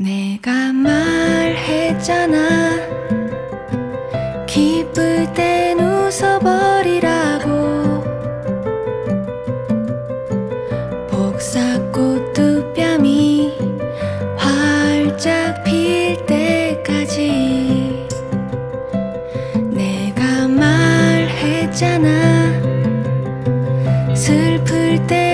내가 말했잖아. 기쁠 땐 웃어버리라고. 복사꽃 두 뺨이 활짝 필 때까지. 내가 말했잖아. 슬플 때